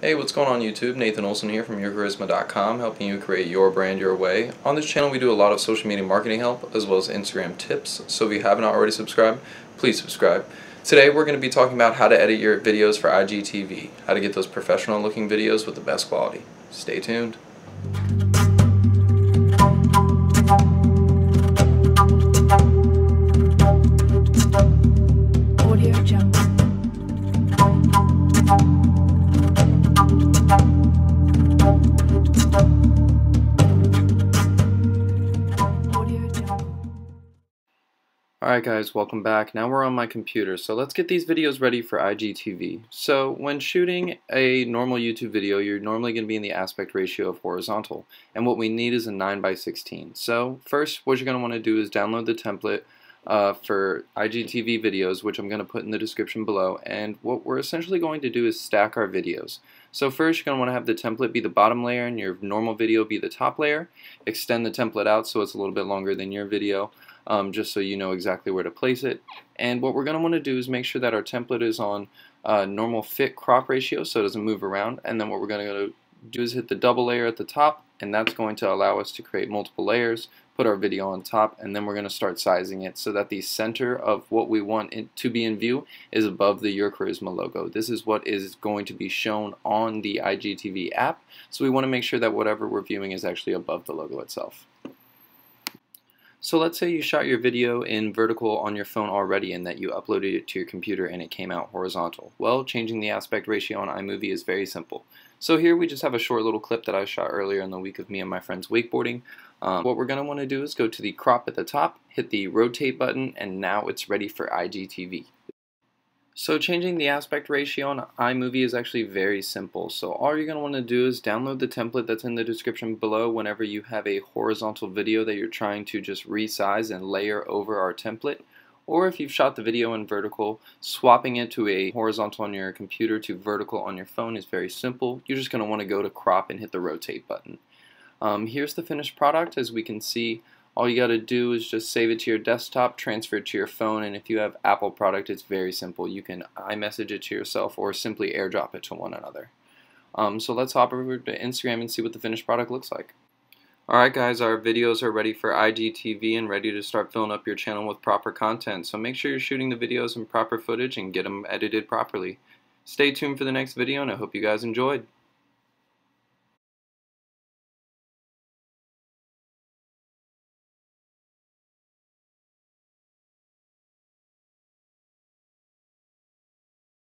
Hey, what's going on YouTube? Nathan Olson here from YourCharisma.com, helping you create your brand your way. On this channel we do a lot of social media marketing help as well as Instagram tips, so if you haven't already subscribed, please subscribe. Today we're going to be talking about how to edit your videos for IGTV, how to get those professional looking videos with the best quality. Stay tuned. Alright guys, welcome back. Now we're on my computer, so let's get these videos ready for IGTV. So when shooting a normal YouTube video, you're normally going to be in the aspect ratio of horizontal, and what we need is a 9 by 16. So first, what you're going to want to do is download the template uh, for IGTV videos, which I'm going to put in the description below, and what we're essentially going to do is stack our videos. So first, you're going to want to have the template be the bottom layer and your normal video be the top layer. Extend the template out so it's a little bit longer than your video um, just so you know exactly where to place it. And what we're going to want to do is make sure that our template is on uh, normal fit crop ratio so it doesn't move around. And then what we're going to do is hit the double layer at the top and that's going to allow us to create multiple layers, put our video on top, and then we're going to start sizing it so that the center of what we want it to be in view is above the Your Charisma logo. This is what is going to be shown on the IGTV app, so we want to make sure that whatever we're viewing is actually above the logo itself. So let's say you shot your video in vertical on your phone already and that you uploaded it to your computer and it came out horizontal. Well, changing the aspect ratio on iMovie is very simple. So here we just have a short little clip that I shot earlier in the week of me and my friends wakeboarding. Um, what we're going to want to do is go to the crop at the top, hit the rotate button, and now it's ready for IGTV. So changing the aspect ratio on iMovie is actually very simple. So all you're going to want to do is download the template that's in the description below whenever you have a horizontal video that you're trying to just resize and layer over our template. Or if you've shot the video in vertical, swapping it to a horizontal on your computer to vertical on your phone is very simple. You're just going to want to go to crop and hit the rotate button. Um, here's the finished product. As we can see, all you got to do is just save it to your desktop, transfer it to your phone, and if you have Apple product, it's very simple. You can iMessage it to yourself or simply airdrop it to one another. Um, so let's hop over to Instagram and see what the finished product looks like. Alright guys, our videos are ready for IGTV and ready to start filling up your channel with proper content. So make sure you're shooting the videos in proper footage and get them edited properly. Stay tuned for the next video and I hope you guys enjoyed.